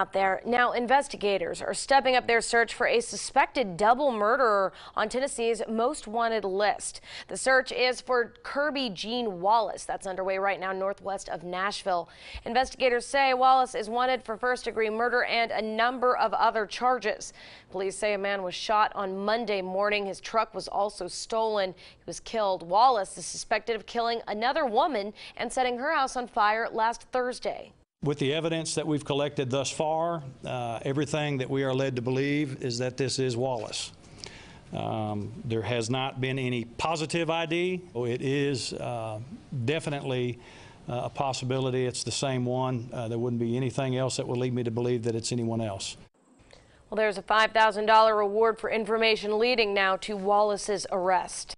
out there. Now, investigators are stepping up their search for a suspected double murderer on Tennessee's most wanted list. The search is for Kirby Gene Wallace. That's underway right now northwest of Nashville. Investigators say Wallace is wanted for first degree murder and a number of other charges. Police say a man was shot on Monday morning. His truck was also stolen. He was killed. Wallace is suspected of killing another woman and setting her house on fire last Thursday. With the evidence that we've collected thus far, uh, everything that we are led to believe is that this is Wallace. Um, There has not been any positive ID. It is uh, definitely uh, a possibility it's the same one. Uh, There wouldn't be anything else that would lead me to believe that it's anyone else. Well, there's a $5,000 reward for information leading now to Wallace's arrest.